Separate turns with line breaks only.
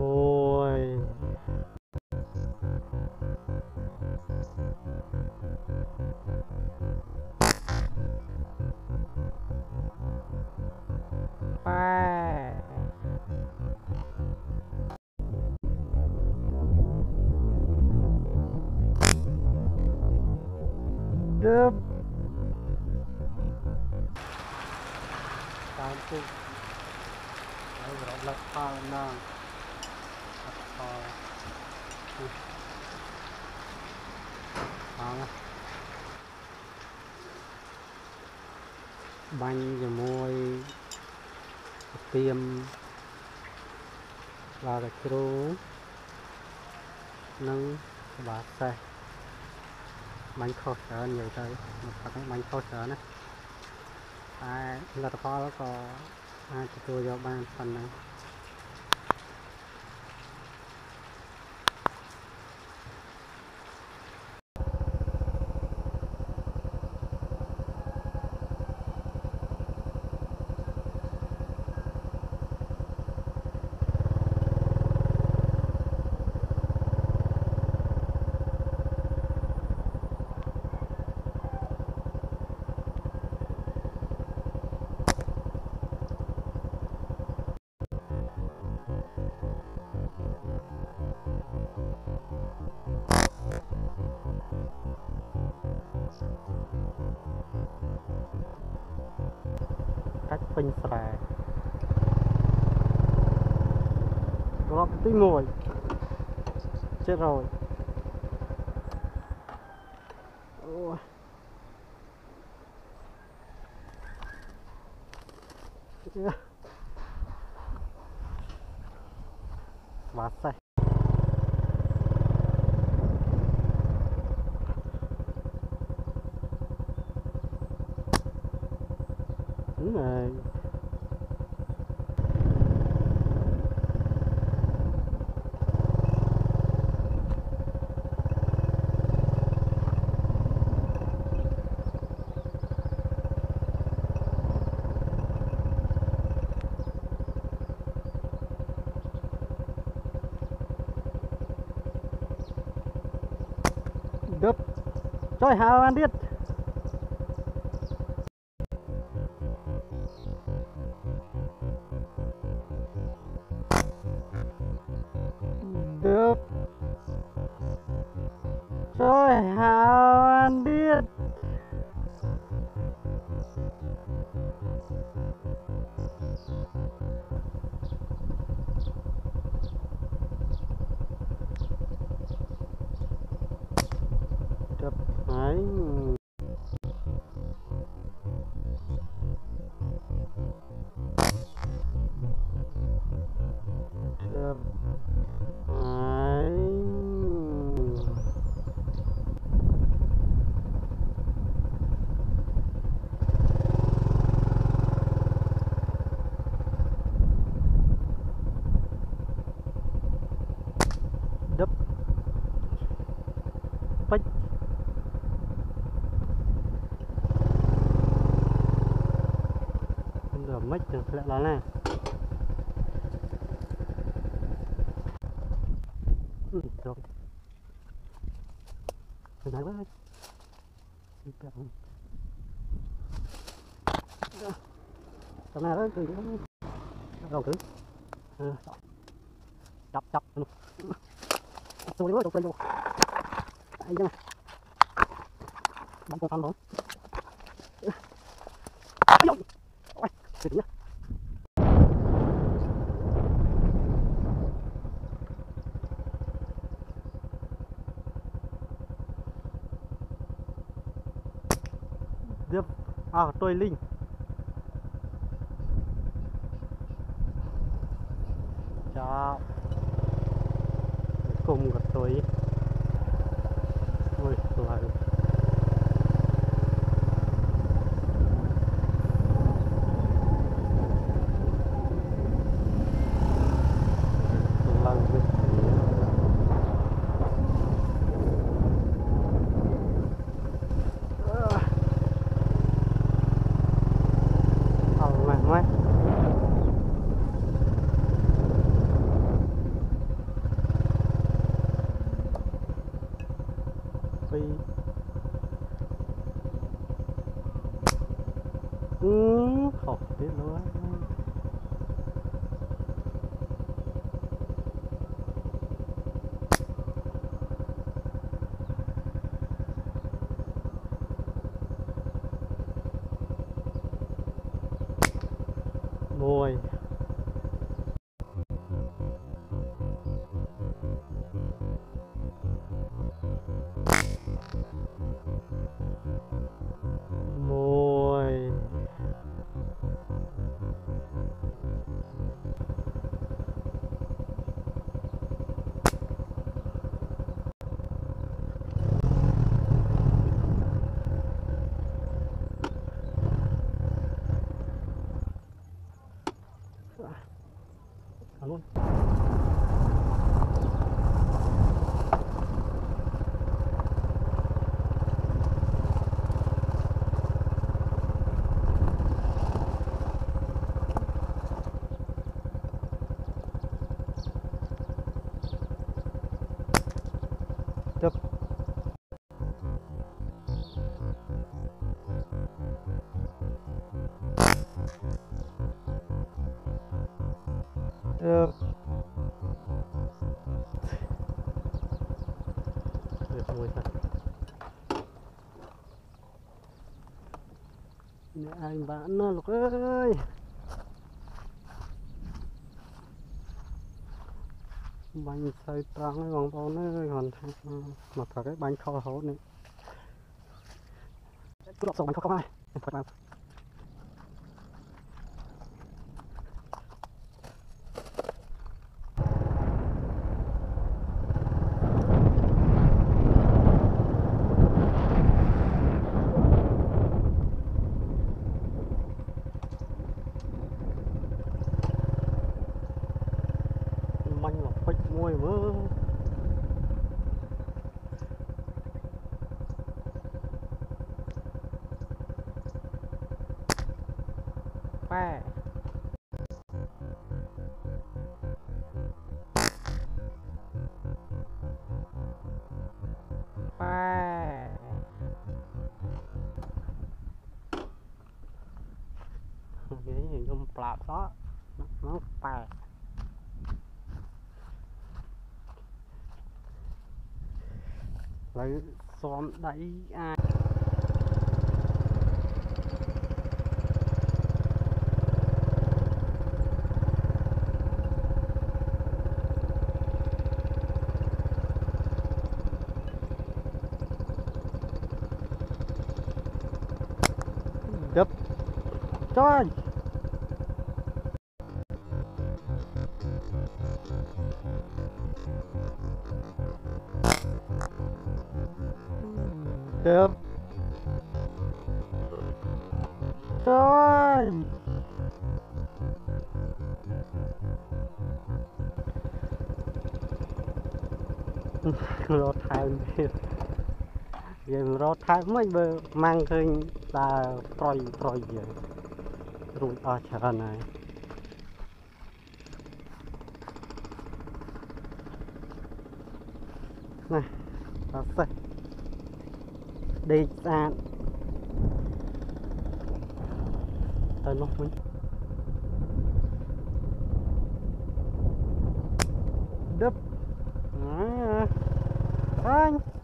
Ôi. Wow. តាមពុកហើយរត់លឹកផលណាងអត់ផលអងបាញ់ជាមួយទៀមឡាកជ្រូនិងក្បាលសេះបាញ់ខុសច្រើននិយាយទៅមកផឹកហ្នឹងបាញ់ខុសច្រើនណា តែលទ្ធផលក៏អាចទទួលយកបានប៉ុណ្ណឹង កាច់ពេញស្រែរាប់ទី1 700អូវ៉ាសេះហ្នឹងហើយ được. Rồi hào ăn điết được. Rồi hào an biết. Chụp ảnh. Mất được lại đó này. Ừ, rồi. Cái này quá Đi không Tầm này đó, từ Rồi thử Ờ, Chọc, chọc Tôi quá, tôi vô Đây này, Bắn cho con rồi điệp À, tôi Linh. Chào. Cùng gặp tôi. phi ừ, khổ thế luôn môi Come. Yep. វាមួយទៅនេះឯងបានណាលោកអើយបាញ់ស្រូវត្រង់ហ្នឹងបងប្អូនអើយគាត់ថាមកព្រឹកឯងបាញ់ខុសរហូតនេះគ្រប់សងបាញ់ខុសខុសហើយ ba. Ba. Cái gì không plạp đó. Nó ba. Lấy xóm đấy ai Встань! Yep. Time. Lọt thang ទៀតយើងរត់ថែមមិនបើម៉ាំងឃើញដើរប្រយប្រយយើង រួចអស់ច្រើនហើយណាតោះសេះដេកស្អាតទៅនោះវិញដឹបអ่าបាញ់